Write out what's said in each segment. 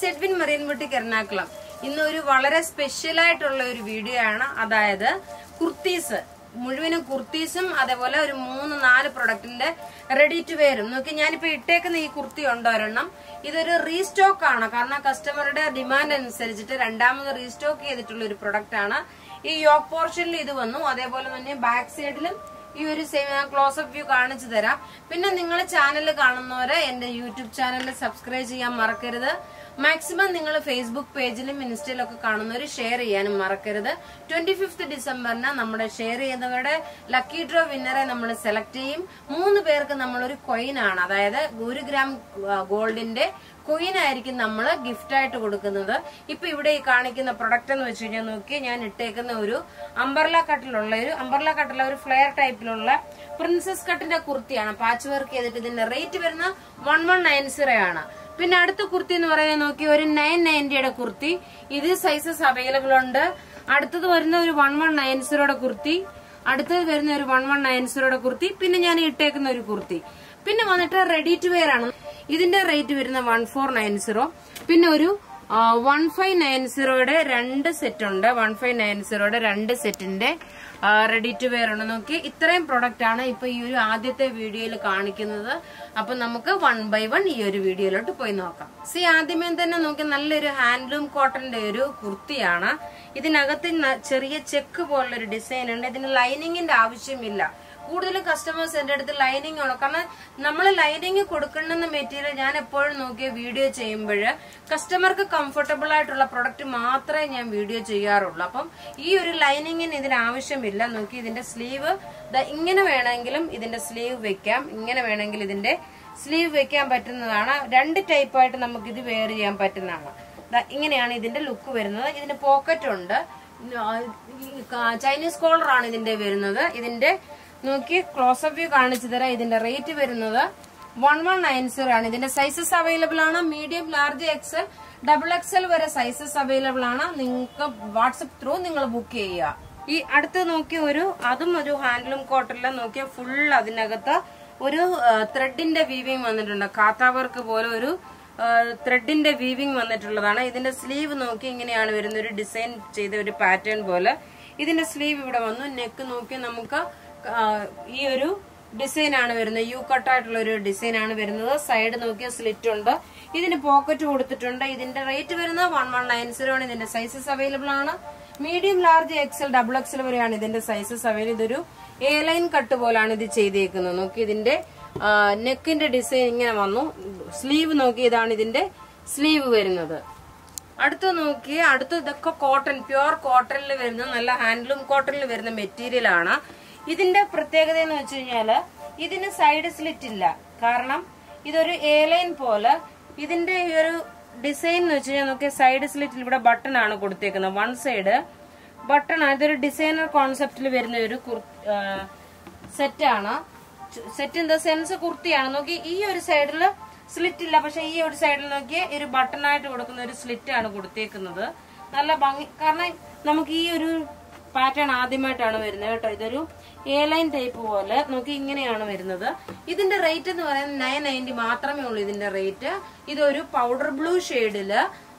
സെഡ്വിൻ മറിയൻമുട്ടിക്ക് എറണാകുളം ഇന്ന് ഒരു വളരെ സ്പെഷ്യൽ ആയിട്ടുള്ള ഒരു വീഡിയോ ആണ്. അതായത് കുർത്തീസ്. മുഴുവനും കുർത്തീസും അതേപോലെ ഒരു മൂന്ന് നാല് പ്രൊഡക്റ്റിന്റെ റെഡി ടു വെയറും നോക്കി ഞാനിപ്പോ ഇട്ടേക്കുന്ന ഈ കുർത്തി ഉണ്ടോ ഒരെണ്ണം? ഇതൊരു റീസ്റ്റോക്ക് ആണ്. കാരണം കസ്റ്റമറുടെ ഡിമാൻഡ് അനുസരിച്ചിട്ട് രണ്ടാമത് റീസ്റ്റോക്ക് ചെയ്തിട്ടുള്ള ഒരു പ്രൊഡക്റ്റ് ആണ്. ഈ യോക്ക് പോർഷനിൽ ഇത് വന്നു. അതേപോലെ തന്നെ ബാക്ക് സൈഡിലും ഈ ഒരു ക്ലോസ് അപ്പ് വ്യൂ കാണിച്ചു തരാം. പിന്നെ നിങ്ങൾ ചാനൽ കാണുന്നവരെ എന്റെ യൂട്യൂബ് ചാനൽ സബ്സ്ക്രൈബ് ചെയ്യാൻ മറക്കരുത്. മാക്സിമം നിങ്ങൾ ഫേസ്ബുക്ക് പേജിലും ഇൻസ്റ്റയിലും ഒക്കെ കാണുന്നവർ ഷെയർ ചെയ്യാനും മറക്കരുത്. ട്വന്റി ഫിഫ്ത് ഡിസംബറിന് നമ്മുടെ ഷെയർ ചെയ്യുന്നവരുടെ ലക്കി ഡ്രോ വിന്നറെ നമ്മൾ സെലക്ട് ചെയ്യും. മൂന്ന് പേർക്ക് നമ്മളൊരു കൊയിൻ ആണ്. അതായത് ഒരു ഗ്രാം ഗോൾഡിന്റെ കൊയിൻ ആയിരിക്കും നമ്മൾ ഗിഫ്റ്റ് ആയിട്ട് കൊടുക്കുന്നത്. ഇപ്പൊ ഇവിടെ ഈ കാണിക്കുന്ന പ്രൊഡക്റ്റ് എന്ന് വെച്ച് കഴിഞ്ഞാൽ നോക്കി ഞാൻ ഇട്ടേക്കുന്ന ഒരു അംബർല കട്ടിലുള്ള ഒരു അംബർല കട്ടിലുള്ള ഒരു ഫ്ലെയർ ടൈപ്പിലുള്ള പ്രിൻസസ് കട്ടിന്റെ കുർത്തിയാണ്. പാച്ച് വർക്ക് ചെയ്തിട്ട് ഇതിന്റെ റേറ്റ് വരുന്ന വൺ വൺ നയൻ സീറോ ആണ്. പിന്നെ അടുത്ത കുർത്തി എന്ന് പറയാൻ നോക്കി ഒരു നയൻ നയന്റിയുടെ കുർത്തി. ഇത് സൈസസ് അവൈലബിൾ ഉണ്ട്. അടുത്തത് വരുന്ന ഒരു വൺ വൺ നയൻ കുർത്തി. അടുത്തത് വരുന്ന ഒരു വൺ വൺ നയൻ കുർത്തി. പിന്നെ ഞാൻ ഇട്ടേക്കുന്ന ഒരു കുർത്തി. പിന്നെ വന്നിട്ട് റെഡി ടു വെയർ ആണ്. ഇതിന്റെ റേറ്റ് വരുന്ന വൺ ഫോർ നയൻ സീറോ പിന്നെ ഒരു വൺ ഫൈവ് നയൻ സീറോയുടെ രണ്ട് സെറ്റ് ഉണ്ട്. വൺ ഫൈവ് നയൻ സീറോയുടെ രണ്ട് സെറ്റിന്റെ റെഡി ടു വെയർ ഉണ്ട് നോക്കി ഇത്രയും പ്രൊഡക്റ്റ് ആണ് ഇപ്പൊ ഈ ഒരു ആദ്യത്തെ വീഡിയോയിൽ കാണിക്കുന്നത്. അപ്പൊ നമുക്ക് വൺ ബൈ വൺ ഈ ഒരു വീഡിയോയിലോട്ട് പോയി നോക്കാം. സി ആദ്യമേ തന്നെ നോക്കി നല്ലൊരു ഹാൻഡ്ലൂം കോട്ടന്റെ ഒരു കുർത്തിയാണ്. ഇതിനകത്ത് ചെറിയ ചെക്ക് പോലുള്ള ഒരു ഡിസൈൻ ഉണ്ട്. ഇതിന് ലൈനിങ്ങിന്റെ ആവശ്യമില്ല. കൂടുതലും കസ്റ്റമേഴ്സ് എന്റെ അടുത്ത് ലൈനിങ് ഉള്ളു കാരണം നമ്മൾ ലൈനിങ് കൊടുക്കുന്ന മെറ്റീരിയൽ ഞാൻ എപ്പോഴും നോക്കിയ വീഡിയോ ചെയ്യുമ്പോൾ കസ്റ്റമർക്ക് കംഫർട്ടബിൾ ആയിട്ടുള്ള പ്രൊഡക്റ്റ് മാത്രമേ ഞാൻ വീഡിയോ ചെയ്യാറുള്ളൂ. അപ്പം ഈ ഒരു ലൈനിങ്ങിന് ഇതിന് ആവശ്യമില്ല. നോക്കി ഇതിന്റെ സ്ലീവ് ഇങ്ങനെ വേണമെങ്കിലും ഇതിന്റെ സ്ലീവ് വെക്കാം. ഇങ്ങനെ വേണമെങ്കിൽ ഇതിന്റെ സ്ലീവ് വെക്കാൻ പറ്റുന്നതാണ്. രണ്ട് ടൈപ്പായിട്ട് നമുക്ക് ഇത് വെയർ ചെയ്യാൻ പറ്റുന്നതാണ്. ഇങ്ങനെയാണ് ഇതിന്റെ ലുക്ക് വരുന്നത്. ഇതിന് പോക്കറ്റ് ഉണ്ട്. ചൈനീസ് കോളർ ആണ് ഇതിന്റെ വരുന്നത്. ഇതിന്റെ നോക്കി ക്ലോസപ്പ് വ്യൂ കാണിച്ചു തരാം. ഇതിന്റെ റേറ്റ് വരുന്നത് വൺ വൺ നയൻ സീറോ ആണ്. ഇതിന്റെ സൈസസ് അവൈലബിൾ ആണ്. Medium large XL double XL വരെ സൈസസ് അവൈലബിൾ ആണ്. നിങ്ങൾക്ക് വാട്സപ്പ് ത്രൂ നിങ്ങൾ ബുക്ക് ചെയ്യുക. ഈ അടുത്ത് നോക്കിയ ഒരു അതും ഒരു ഹാൻഡ്ലൂം കോട്ടണിൽ നോക്കിയ ഫുൾ അതിനകത്ത് ഒരു ത്രെഡിന്റെ വീവിങ് വന്നിട്ടുണ്ട്. കാത്താവർക്ക് പോലെ ഒരു ത്രെഡിന്റെ വീവിങ് വന്നിട്ടുള്ളതാണ്. ഇതിന്റെ സ്ലീവ് നോക്കി ഇങ്ങനെയാണ് വരുന്ന ഒരു ഡിസൈൻ ചെയ്ത ഒരു പാറ്റേൺ പോലെ. ഇതിന്റെ സ്ലീവ് ഇവിടെ വന്നു. നെക്ക് നോക്കി നമുക്ക് ഈ ഒരു ഡിസൈൻ ആണ് വരുന്നത്. യു കട്ടായിട്ടുള്ള ഒരു ഡിസൈൻ ആണ് വരുന്നത്. സൈഡ് നോക്കിയ സ്ലിറ്റ് ഉണ്ട്. ഇതിന് പോക്കറ്റ് കൊടുത്തിട്ടുണ്ട്. ഇതിന്റെ റേറ്റ് വരുന്നത് വൺ വൺ നയൻ സീറോ ആണ്. ഇതിന്റെ സൈസസ് അവൈലബിൾ ആണ്. Medium large XL double XL വരെയാണ് ഇതിന്റെ സൈസസ് അവൈലബിൾ ഇതൊരു എ ലൈൻ കട്ട് പോലാണ് ഇത് ചെയ്തേക്കുന്നത്. നോക്കി ഇതിന്റെ നെക്കിന്റെ ഡിസൈൻ ഇങ്ങനെ വന്നു. സ്ലീവ് നോക്കി ഇതാണ് ഇതിന്റെ സ്ലീവ് വരുന്നത്. അടുത്ത് നോക്കി അടുത്ത് ഇതൊക്കെ കോട്ടൺ പ്യുവർ കോട്ടണിൽ വരുന്ന നല്ല ഹാൻഡ്ലൂം കോട്ടണിൽ വരുന്ന മെറ്റീരിയൽ ആണ്. ഇതിന്റെ പ്രത്യേകത എന്ന് വെച്ച് കഴിഞ്ഞാൽ ഇതിന് സൈഡ് സ്ലിറ്റ് ഇല്ല. കാരണം ഇതൊരു എ ലൈൻ പോലെ ഇതിന്റെ ഈ ഒരു ഡിസൈൻ എന്ന് വെച്ച് കഴിഞ്ഞാൽ നോക്കിയ സൈഡ് സ്ലിറ്റിൽ ഇവിടെ ബട്ടൺ ആണ് കൊടുത്തേക്കുന്നത്. വൺ സൈഡ് ബട്ടൺ ഇതൊരു ഡിസൈനർ കോൺസെപ്റ്റിൽ വരുന്ന ഒരു സെറ്റാണ് സെറ്റ് ഇൻ ദ സെൻസ് കുർത്തിയാണ്. നോക്കി ഈ ഒരു സൈഡിൽ സ്ലിറ്റ് ഇല്ല. പക്ഷെ ഈ ഒരു സൈഡിൽ നോക്കിയ ഒരു ബട്ടൺ ആയിട്ട് കൊടുക്കുന്ന ഒരു സ്ലിറ്റ് ആണ് കൊടുത്തേക്കുന്നത്. നല്ല ഭംഗി കാരണം നമുക്ക് ഈ ഒരു പാറ്റേൺ ആദ്യമായിട്ടാണ് വരുന്നത് കേട്ടോ. ഇതൊരു എ ലൈൻ ടൈപ്പ് പോലെ നോക്കി ഇങ്ങനെയാണ് വരുന്നത്. ഇതിന്റെ റേറ്റ് എന്ന് പറയുന്നത് നയൻ നയന്റി മാത്രമേ ഉള്ളൂ ഇതിന്റെ റേറ്റ് ഇതൊരു പൗഡർ ബ്ലൂ ഷെയ്ഡിൽ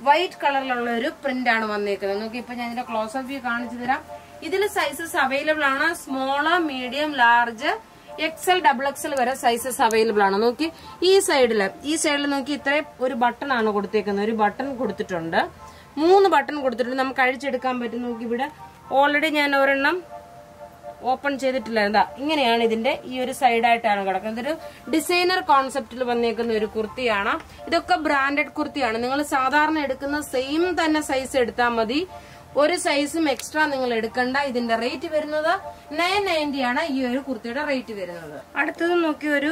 വൈറ്റ് കളറിലുള്ള ഒരു പ്രിന്റ് ആണ് വന്നേക്കുന്നത്. നോക്കി ഇപ്പൊ ഞാൻ ഇതിന്റെ ക്ലോസ് വ്യൂ കാണിച്ചു തരാം. ഇതിൽ സൈസസ് അവൈലബിൾ ആണ്. Small medium large XL double XL വരെ സൈസസ് അവൈലബിൾ ആണ്. നോക്കി ഈ സൈഡിൽ ഈ സൈഡിൽ നോക്കി ഇത്രയും ഒരു ബട്ടൺ ആണ് കൊടുത്തേക്കുന്നത്. ഒരു ബട്ടൺ കൊടുത്തിട്ടുണ്ട്. മൂന്ന് ബട്ടൺ കൊടുത്തിട്ടുണ്ട്. നമുക്ക് അഴിച്ചെടുക്കാൻ പറ്റും. നോക്കി ഇവിടെ ഓൾറെഡി ഞാൻ ഒരെണ്ണം ഓപ്പൺ ചെയ്തിട്ടില്ല. എന്താ ഇങ്ങനെയാണ് ഇതിന്റെ ഈ ഒരു സൈഡായിട്ടാണ് കിടക്കുന്നത്. ഇതൊരു ഡിസൈനർ കോൺസെപ്റ്റിൽ വന്നേക്കുന്ന ഒരു കുർത്തിയാണ്. ഇതൊക്കെ ബ്രാൻഡഡ് കുർത്തിയാണ്. നിങ്ങൾ സാധാരണ എടുക്കുന്ന സെയിം തന്നെ സൈസ് എടുത്താൽ മതി. ഒരു സൈസും എക്സ്ട്രാ നിങ്ങൾ എടുക്കണ്ട. ഇതിന്റെ റേറ്റ് വരുന്നത് നയൻ നയന്റി ആണ് ഈ ഒരു കുർത്തിയുടെ റേറ്റ് വരുന്നത്. അടുത്തത് നോക്കി ഒരു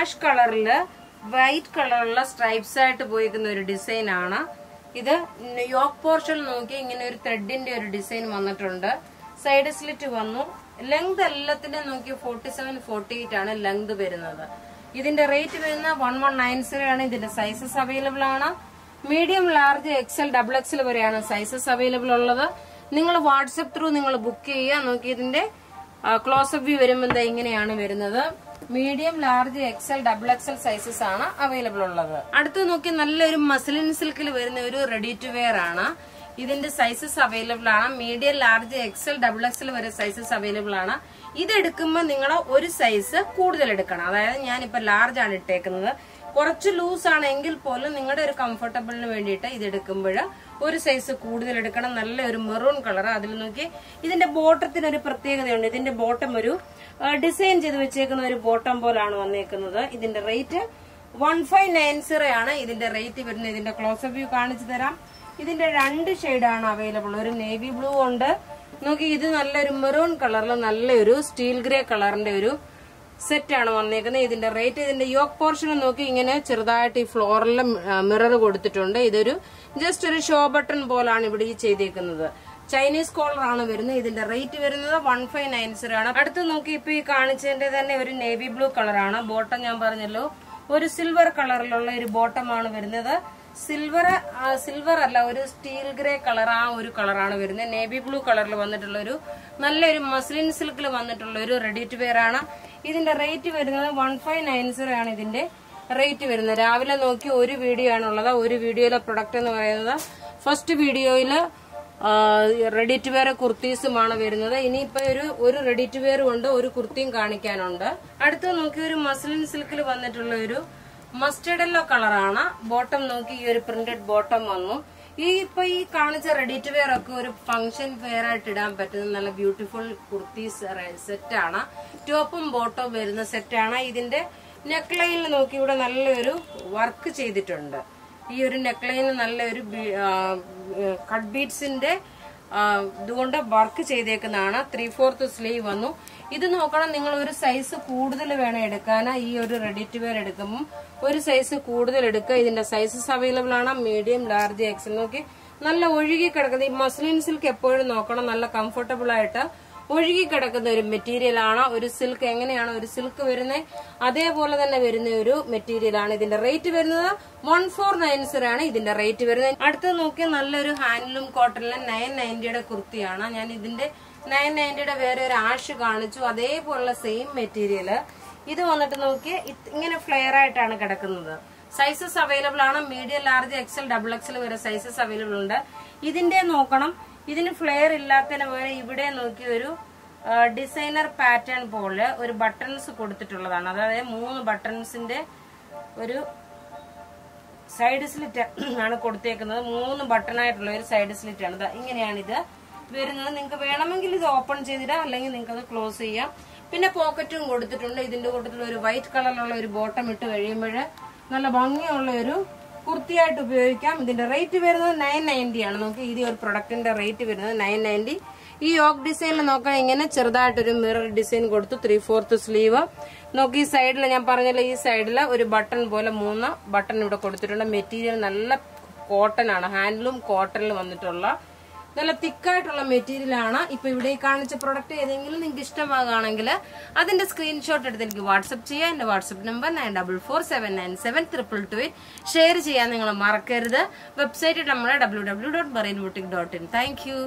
ആഷ് കളറിൽ വൈറ്റ് കളറുള്ള സ്ട്രൈപ്സ് ആയിട്ട് പോയിരിക്കുന്ന ഒരു ഡിസൈൻ ആണ്. ഇത് യോക്ക് പോർഷൻ നോക്കി ഇങ്ങനെ ഒരു ത്രെഡിന്റെ ഒരു ഡിസൈൻ വന്നിട്ടുണ്ട്. സൈഡ് സ്ലിറ്റ് വന്നു. ലെങ്ത് എല്ലാത്തിന്റെ നോക്കി ഫോർട്ടി സെവൻ ഫോർട്ടി എയ്റ്റ് ആണ് ലെങ്ത് വരുന്നത്. ഇതിന്റെ റേറ്റ് വരുന്ന വൺ വൺ നയൻ സീറോ ആണ്. ഇതിന്റെ സൈസസ് അവൈലബിൾ ആണ്. Medium large XL double XL വരെയാണ് സൈസസ് അവൈലബിൾ ഉള്ളത്. നിങ്ങൾ വാട്സപ്പ് ത്രൂ നിങ്ങൾ ബുക്ക് ചെയ്യുക. നോക്കി ഇതിന്റെ ക്ലോസ് അപ്പ് വ്യൂ വരുമ്പോൾ ഇങ്ങനെയാണ് വരുന്നത്. Medium large XL double XL sizes ആണ് അവൈലബിൾ ഉള്ളത്. അടുത്ത് നോക്കി നല്ലൊരു മസ്ലിൻ സിൽക്കിൽ വരുന്ന ഒരു റെഡി ടു വെയർ ആണ്. ഇതിന്റെ സൈസസ് അവൈലബിൾ ആണ്. Medium large XL double XL വരെ സൈസസ് അവൈലബിൾ ആണ്. ഇത് എടുക്കുമ്പോൾ നിങ്ങൾ ഒരു സൈസ് കൂടുതൽ എടുക്കണം. അതായത് ഞാനിപ്പോ ലാർജ് ആണ് ഇട്ടേക്കുന്നത്. കുറച്ച് ലൂസ് ആണെങ്കിൽ പോലും നിങ്ങളുടെ ഒരു കംഫർട്ടബിളിന് വേണ്ടിയിട്ട് ഇത് എടുക്കുമ്പോൾ ഒരു സൈസ് കൂടുതൽ എടുക്കണം. നല്ല ഒരു മെറൂൺ കളർ അതിൽ നോക്കി ഇതിന്റെ ബോട്ടത്തിന് ഒരു പ്രത്യേകതയുണ്ട്. ഇതിന്റെ ബോട്ടം ഒരു ഡിസൈൻ ചെയ്ത് വെച്ചേക്കുന്ന ഒരു ബോട്ടം പോലാണ് വന്നേക്കുന്നത്. ഇതിന്റെ rate one five nine zero ആണ്. ഇതിന്റെ റേറ്റ് വരുന്നത് ഇതിന്റെ ക്ലോസപ്പ് വ്യൂ കാണിച്ചു തരാം. ഇതിന്റെ രണ്ട് ആണ് അവൈലബിൾ ഒരു നേവി ബ്ലൂ ഉണ്ട്. നോക്കി ഇത് നല്ലൊരു മെറൂൺ കളറിൽ നല്ലൊരു സ്റ്റീൽ ഗ്രേ കളറിന്റെ ഒരു സെറ്റ് ആണ് വന്നേക്കുന്നത്. ഇതിന്റെ റേറ്റ് ഇതിന്റെ യോക്ക് പോർഷൻ നോക്കി ഇങ്ങനെ ചെറുതായിട്ട് ഈ ഫ്ലോറിൽ മിറർ കൊടുത്തിട്ടുണ്ട്. ഇതൊരു ജസ്റ്റ് ഒരു ഷോ ബട്ടൺ പോലാണ് ഇവിടെ ചെയ്തേക്കുന്നത്. ചൈനീസ് കോളർ ആണ് വരുന്നത്. ഇതിന്റെ റേറ്റ് വരുന്നത് വൺ ഫൈവ് നയൻ സീറോ ആണ്. അടുത്ത് നോക്കി ഇപ്പൊ ഈ കാണിച്ചതിന്റെ തന്നെ ഒരു നേവി ബ്ലൂ കളറാണ്. ബോട്ടം ഞാൻ പറഞ്ഞല്ലോ. ഒരു സിൽവർ കളറിലുള്ള ഒരു ബോട്ടമാണ് വരുന്നത്. സിൽവർ സിൽവർ അല്ല ഒരു സ്റ്റീൽ ഗ്രേ കളർ ആ ഒരു കളറാണ് വരുന്നത്. നേവി ബ്ലൂ കളറിൽ വന്നിട്ടുള്ള ഒരു നല്ലൊരു മസ്ലിൻ സിൽക്കിൽ വന്നിട്ടുള്ള ഒരു റെഡി ടു വെയർ ആണ്. ഇതിന്റെ റേറ്റ് വരുന്നത് വൺ ഫൈവ് നയൻ സീറോ ആണ്. ഇതിന്റെ റേറ്റ് വരുന്നത്. രാവിലെ നോക്കി ഒരു വീഡിയോ ആണുള്ളത് ഒരു വീഡിയോയിലെ പ്രൊഡക്റ്റ് എന്ന് പറയുന്നത് ഫസ്റ്റ് വീഡിയോയിൽ റെഡി ടു വെയർ കുർത്തീസുമാണ് വരുന്നത്. ഇനിയിപ്പോ ഒരു ഒരു റെഡി ടു വെയറും ഉണ്ട് ഒരു കുർത്തിയും കാണിക്കാനുണ്ട്. അടുത്ത് നോക്കി ഒരു മസ്ലിൻ സിൽക്കിൽ വന്നിട്ടുള്ള ഒരു മസ്റ്റേഡ് യെല്ലോ കളറാണ്. ബോട്ടം നോക്കി ഈ ഒരു പ്രിന്റഡ് ബോട്ടം വന്നു. ഈ ഇപ്പൊ ഈ കാണിച്ച റെഡി ടു വെയർ ഒക്കെ ഒരു ഫംഗ്ഷൻ വെയർ ആയിട്ട് ഇടാൻ പറ്റുന്ന നല്ല ബ്യൂട്ടിഫുൾ കുർത്തീസ് ആണ്. ടോപ്പും ബോട്ടവും വരുന്ന സെറ്റ് ആണ്. ഇതിന്റെ നെക്ക് ലൈനിൽ നോക്കി ഇവിടെ നല്ലൊരു വർക്ക് ചെയ്തിട്ടുണ്ട്. ഈ ഒരു നെക്ക് ലൈനിൽ നല്ലൊരു കട്ട് ബീഡ്സിന്റെ ഇതുകൊണ്ട് വർക്ക് ചെയ്തേക്കുന്നതാണ്. ത്രീ ഫോർത്ത് സ്ലീവ് വന്നു. ഇത് നോക്കണം നിങ്ങൾ ഒരു സൈസ് കൂടുതൽ വേണം എടുക്കാൻ ഈ ഒരു റെഡി ടു വെയർ എടുക്കുമ്പോൾ ഒരു സൈസ് കൂടുതൽ എടുക്കുക. ഇതിന്റെ സൈസസ് അവൈലബിൾ ആണ്. മീഡിയം ലാർജ് എക്സൽ നോക്കി നല്ല ഒഴുകി കിടക്കുന്നത് ഈ മസ്ലിൻ സിൽക്ക് എപ്പോഴും നോക്കണം. നല്ല കംഫർട്ടബിൾ ആയിട്ട് ഒഴുകി കിടക്കുന്ന ഒരു മെറ്റീരിയൽ ആണ്? ഒരു സിൽക്ക് എങ്ങനെയാണ് ഒരു സിൽക്ക് വരുന്നത് അതേപോലെ തന്നെ വരുന്ന ഒരു മെറ്റീരിയൽ ആണ് ഇതിന്റെ റേറ്റ് വരുന്നത്. വൺ ഫോർ നയൻ സീറോ ആണ് ഇതിന്റെ റേറ്റ് വരുന്നത്. അടുത്ത് നോക്കിയാൽ നല്ലൊരു ഹാൻഡ്ലൂം കോട്ടണിലെ നയൻ നയന്റിയുടെ കുർത്തിയാണ്. ഞാൻ ഇതിന്റെ നയൻ നയന്റിയുടെ വേറെ ഒരു ആഷ് കാണിച്ചു. അതേപോലുള്ള സെയിം മെറ്റീരിയൽ ഇത് വന്നിട്ട് നോക്കിയാൽ ഇങ്ങനെ ഫ്ലെയർ ആയിട്ടാണ് കിടക്കുന്നത്. സൈസസ് അവൈലബിൾ ആണ്. Medium large XL double XL വരെ സൈസസ് അവൈലബിൾ ഉണ്ട്. ഇതിന്റെ നോക്കണം. ഇതിന് ഫ്ലെയർ ഇല്ലാത്തതിന് പകരം ഇവിടെ നോക്കി ഒരു ഡിസൈനർ പാറ്റേൺ പോലെ ഒരു ബട്ടൺസ് കൊടുത്തിട്ടുള്ളതാണ്. അതായത് മൂന്ന് ബട്ടൺസിന്റെ ഒരു സൈഡ് സ്ലിറ്റ് ആണ് കൊടുത്തേക്കുന്നത്. മൂന്ന് ബട്ടൺ ആയിട്ടുള്ള ഒരു സൈഡ് സ്ലിറ്റ് ആണ്. ഇങ്ങനെയാണ് ഇത് വരുന്നത്. നിങ്ങൾക്ക് വേണമെങ്കിൽ ഇത് ഓപ്പൺ ചെയ്തിടാം. അല്ലെങ്കിൽ നിങ്ങൾക്ക് അത് ക്ലോസ് ചെയ്യാം. പിന്നെ പോക്കറ്റും കൊടുത്തിട്ടുണ്ട്. ഇതിന്റെ കൂട്ടത്തിൽ ഒരു വൈറ്റ് കളറിലുള്ള ഒരു ബോട്ടം ഇട്ട് കഴിയുമ്പോൾ നല്ല ഭംഗിയുള്ള ഒരു കുർത്തിയായിട്ട് ഉപയോഗിക്കാം. ഇതിന്റെ റേറ്റ് വരുന്നത് നയൻ നയന്റി ആണ്. നമുക്ക് ഈ ഒരു പ്രൊഡക്റ്റിന്റെ റേറ്റ് വരുന്നത് നയൻ നയന്റി ഈ യോക്ക് ഡിസൈനിൽ നോക്കാൻ ഇങ്ങനെ ചെറുതായിട്ടൊരു മിറർ ഡിസൈൻ കൊടുത്തു ത്രീ ഫോർത്ത് സ്ലീവ് നോക്കി ഈ സൈഡിൽ ഞാൻ പറഞ്ഞല്ലോ ഈ സൈഡിൽ ഒരു ബട്ടൺ പോലെ മൂന്ന് ബട്ടൺ ഇവിടെ കൊടുത്തിട്ടുണ്ട്. മെറ്റീരിയൽ നല്ല കോട്ടൺ ആണ്. ഹാൻഡ്ലൂം കോട്ടണിൽ വന്നിട്ടുള്ള നല്ല തിക്കായിട്ടുള്ള മെറ്റീരിയൽ ആണ് ഇപ്പൊ ഇവിടെ കാണിച്ച പ്രൊഡക്റ്റ് ഏതെങ്കിലും നിങ്ങൾക്ക് ഇഷ്ടമാകുകയാണെങ്കിൽ അതിന്റെ സ്ക്രീൻഷോട്ട് എടുത്ത് എനിക്ക് വാട്സപ്പ് ചെയ്യാം. എന്റെ WhatsApp number nine double four seven nine seven triple two eight share ചെയ്യാൻ നിങ്ങൾ മറക്കരുത്. വെബ്സൈറ്റ് നമ്മുടെ W W dot Bahrain boutique dot in thank you